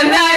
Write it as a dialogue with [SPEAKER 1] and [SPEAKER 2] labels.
[SPEAKER 1] and